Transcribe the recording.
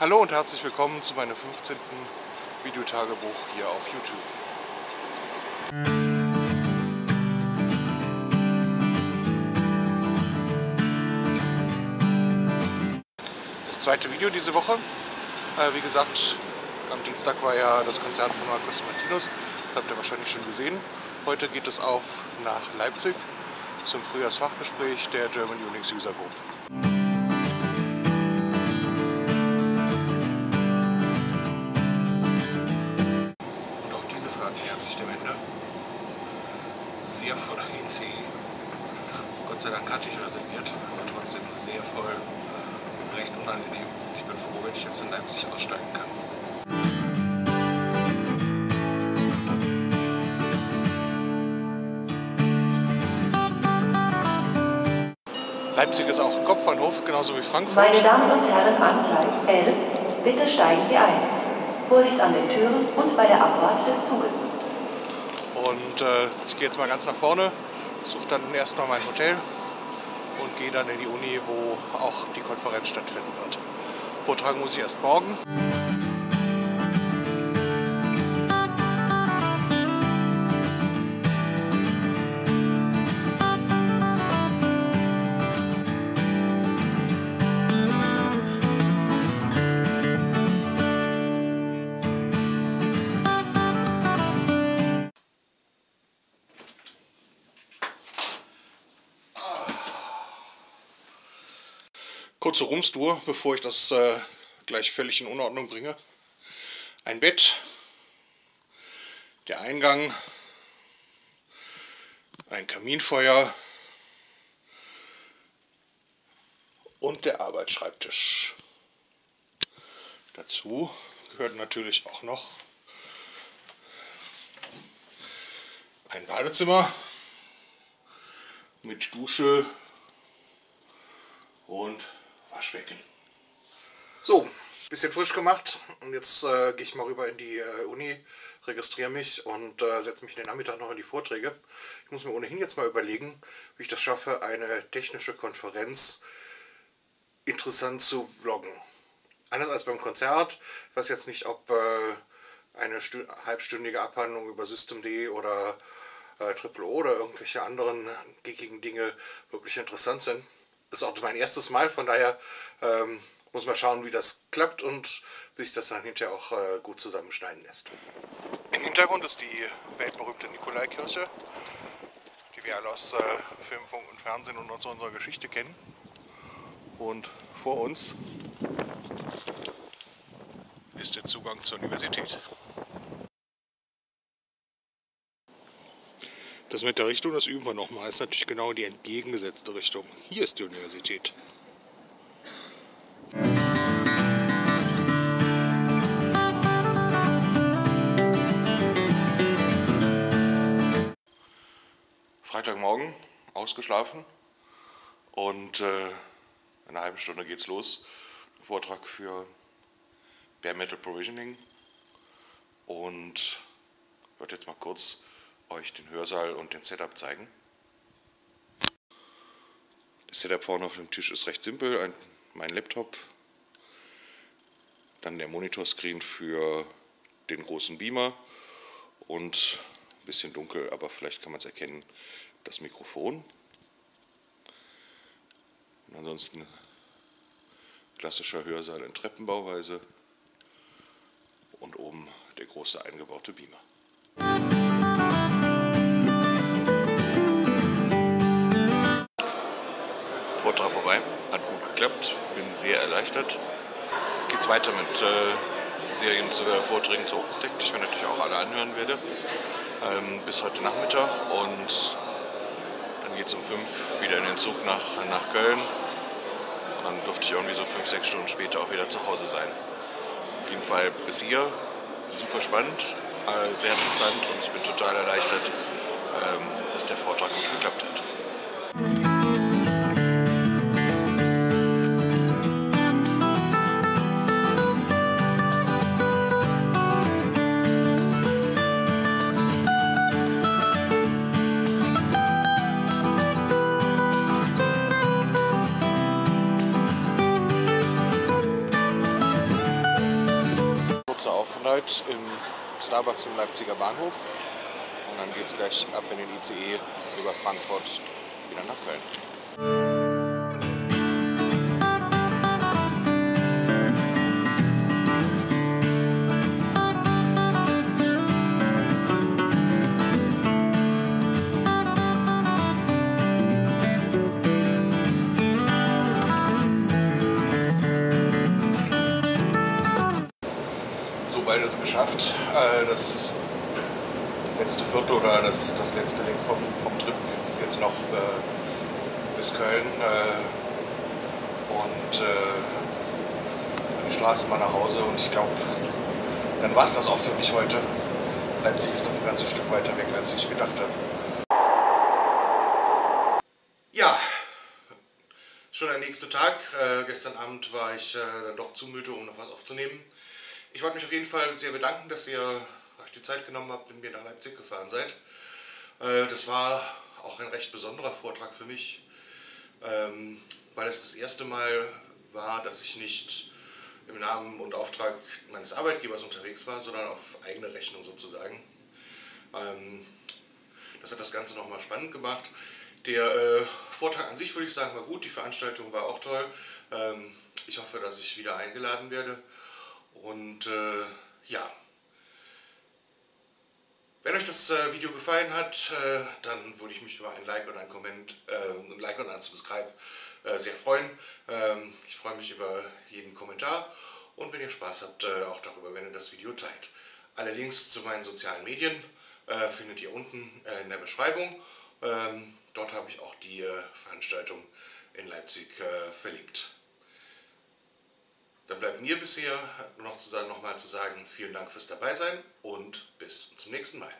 Hallo und herzlich willkommen zu meinem 15. Videotagebuch hier auf YouTube. Das zweite Video diese Woche. Äh, wie gesagt, am Dienstag war ja das Konzert von Markus Martinus. Das habt ihr wahrscheinlich schon gesehen. Heute geht es auf nach Leipzig zum Frühjahrsfachgespräch der German Unix User Group. Ich reserviert, aber trotzdem sehr voll. Recht unangenehm. Ich bin froh, wenn ich jetzt in Leipzig aussteigen kann. Leipzig ist auch ein Kopfbahnhof, genauso wie Frankfurt. Meine Damen und Herren an Gleis 11, bitte steigen Sie ein. Vorsicht an den Türen und bei der Abfahrt des Zuges. Und äh, ich gehe jetzt mal ganz nach vorne, suche dann erstmal mein Hotel und gehe dann in die Uni, wo auch die Konferenz stattfinden wird. Vortragen muss ich erst morgen. Kurze Rumstour, bevor ich das äh, gleich völlig in Unordnung bringe. Ein Bett, der Eingang, ein Kaminfeuer und der Arbeitsschreibtisch. Dazu gehört natürlich auch noch ein Badezimmer mit Dusche und Waschbecken. So, bisschen frisch gemacht und jetzt äh, gehe ich mal rüber in die äh, Uni, registriere mich und äh, setze mich den Nachmittag noch in die Vorträge. Ich muss mir ohnehin jetzt mal überlegen, wie ich das schaffe, eine technische Konferenz interessant zu vloggen. Anders als beim Konzert. Ich weiß jetzt nicht, ob äh, eine Stü halbstündige Abhandlung über Systemd oder äh, Triple O oder irgendwelche anderen geckigen Dinge wirklich interessant sind. Das ist auch mein erstes Mal, von daher ähm, muss man schauen, wie das klappt und wie sich das dann hinterher auch äh, gut zusammenschneiden lässt. Im Hintergrund ist die weltberühmte Nikolaikirche, die wir alle aus äh, Film, Funk und Fernsehen und aus unserer Geschichte kennen. Und vor uns ist der Zugang zur Universität. Das mit der Richtung, das üben wir nochmal. Das ist natürlich genau die entgegengesetzte Richtung. Hier ist die Universität. Freitagmorgen, ausgeschlafen und äh, in einer halben Stunde geht's los. Ein Vortrag für Bare Metal Provisioning und ich werde jetzt mal kurz euch den Hörsaal und den Setup zeigen. Das Setup vorne auf dem Tisch ist recht simpel. Ein, mein Laptop, dann der Monitorscreen für den großen Beamer und ein bisschen dunkel, aber vielleicht kann man es erkennen, das Mikrofon. Und ansonsten klassischer Hörsaal in Treppenbauweise und oben der große eingebaute Beamer. Vortrag vorbei, hat gut geklappt, bin sehr erleichtert. Jetzt geht es weiter mit äh, Serien zu äh, Vorträgen zu OpenStack, die ich mir natürlich auch alle anhören werde, ähm, bis heute Nachmittag und dann geht es um 5 wieder in den Zug nach, nach Köln dann dürfte ich irgendwie so 5, 6 Stunden später auch wieder zu Hause sein. Auf jeden Fall bis hier, super spannend, äh, sehr interessant und ich bin total erleichtert, ähm, dass der Vortrag gut geklappt hat. Aufenthalt im Starbucks im Leipziger Bahnhof. Und dann geht es gleich ab in den ICE über Frankfurt wieder nach Köln. Beides geschafft. Äh, Das letzte Viertel oder das, das letzte Leck vom, vom Trip jetzt noch äh, bis Köln äh, und äh, die Straßenbahn nach Hause und ich glaube, dann war es das auch für mich heute. Leipzig ist doch ein ganzes Stück weiter weg, als ich gedacht habe. Ja, schon der nächste Tag. Äh, gestern Abend war ich äh, dann doch zu müde, um noch was aufzunehmen. Ich wollte mich auf jeden Fall sehr bedanken, dass ihr euch die Zeit genommen habt und mir nach Leipzig gefahren seid. Äh, das war auch ein recht besonderer Vortrag für mich, ähm, weil es das erste Mal war, dass ich nicht im Namen und Auftrag meines Arbeitgebers unterwegs war, sondern auf eigene Rechnung sozusagen. Ähm, das hat das Ganze nochmal spannend gemacht. Der äh, Vortrag an sich würde ich sagen war gut, die Veranstaltung war auch toll. Ähm, ich hoffe, dass ich wieder eingeladen werde. Und äh, ja, wenn euch das äh, Video gefallen hat, äh, dann würde ich mich über ein Like und ein Comment, äh, ein Like und ein Subscribe äh, sehr freuen. Ähm, ich freue mich über jeden Kommentar und wenn ihr Spaß habt, äh, auch darüber, wenn ihr das Video teilt. Alle Links zu meinen sozialen Medien äh, findet ihr unten in der Beschreibung. Ähm, dort habe ich auch die Veranstaltung in Leipzig verlinkt. Bleibt mir bisher noch zu sagen, nochmal zu sagen, vielen Dank fürs Dabeisein und bis zum nächsten Mal.